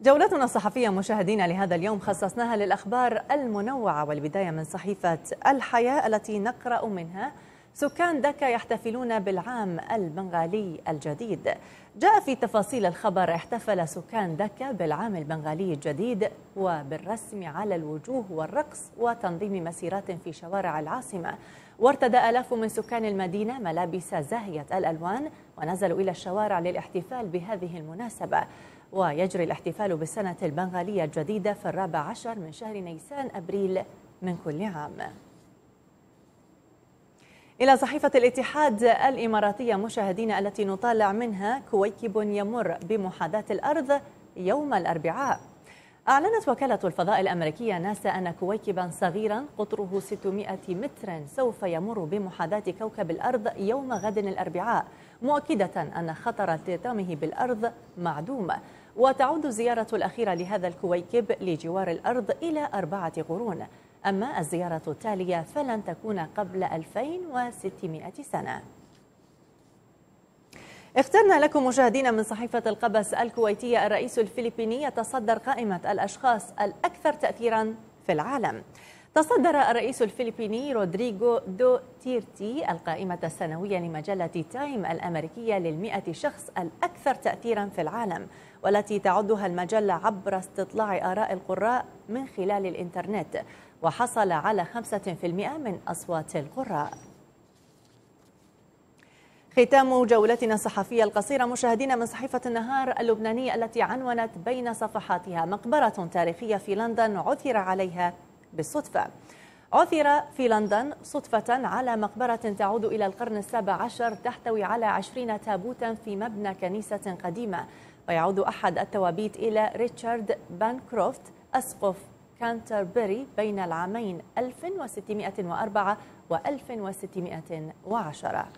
جولتنا الصحفية مشاهدينا لهذا اليوم خصصناها للأخبار المنوعة والبداية من صحيفة الحياة التي نقرأ منها سكان دكا يحتفلون بالعام البنغالي الجديد. جاء في تفاصيل الخبر احتفل سكان دكا بالعام البنغالي الجديد وبالرسم على الوجوه والرقص وتنظيم مسيرات في شوارع العاصمة. وارتدى آلاف من سكان المدينة ملابس زاهية الألوان ونزلوا إلى الشوارع للاحتفال بهذه المناسبة. ويجري الاحتفال بالسنة البنغالية الجديدة في الرابع عشر من شهر نيسان أبريل من كل عام. إلى صحيفة الاتحاد الإماراتية مشاهدين التي نطالع منها كويكب يمر بمحاذاة الأرض يوم الأربعاء. أعلنت وكالة الفضاء الأمريكية ناسا أن كويكبا صغيرا قطره 600 متر سوف يمر بمحاذاة كوكب الأرض يوم غد الأربعاء مؤكدة أن خطر ارتطامه بالأرض معدوم. وتعود الزيارة الأخيرة لهذا الكويكب لجوار الأرض إلى أربعة قرون. أما الزيارة التالية فلن تكون قبل 2600 سنة. اخترنا لكم مشاهدينا من صحيفة القبس الكويتية الرئيس الفلبيني يتصدر قائمة الأشخاص الأكثر تأثيرا في العالم. تصدر الرئيس الفلبيني رودريغو دو تيرتي القائمة السنوية لمجلة تايم الأمريكية للمئة شخص الأكثر تأثيرا في العالم والتي تعدها المجلة عبر استطلاع آراء القراء من خلال الإنترنت وحصل على 5% من أصوات القراء. ختام جولتنا الصحفية القصيرة مشاهدينا من صحيفة النهار اللبنانية التي عنونت بين صفحاتها مقبرة تاريخية في لندن عثر عليها بالصدفة. عثر في لندن صدفة على مقبرة تعود إلى القرن السابع عشر تحتوي على عشرين تابوتا في مبنى كنيسة قديمة. ويعود أحد التوابيت إلى ريتشارد بانكروفت أسقف كانتربري بين العامين 1604 و 1610